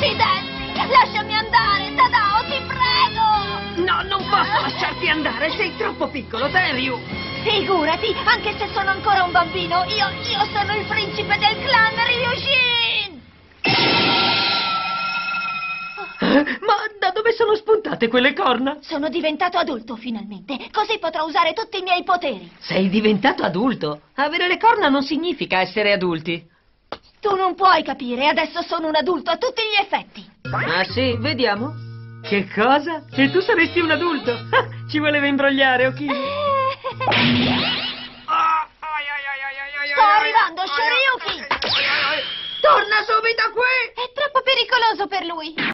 Accidenti! Lasciami andare, Tadao, ti prego! No, non posso lasciarti andare, sei troppo piccolo, Tenryu! Figurati, anche se sono ancora un bambino, io, io sono il principe del clan Ryushin! Ma da dove sono spuntate quelle corna? Sono diventato adulto finalmente, così potrò usare tutti i miei poteri. Sei diventato adulto. Avere le corna non significa essere adulti. Tu non puoi capire, adesso sono un adulto a tutti gli effetti. Ah sì, vediamo. Che cosa? E tu saresti un adulto? Ah, Ci voleva imbrogliare, Okino. Sto arrivando, Shoryuki!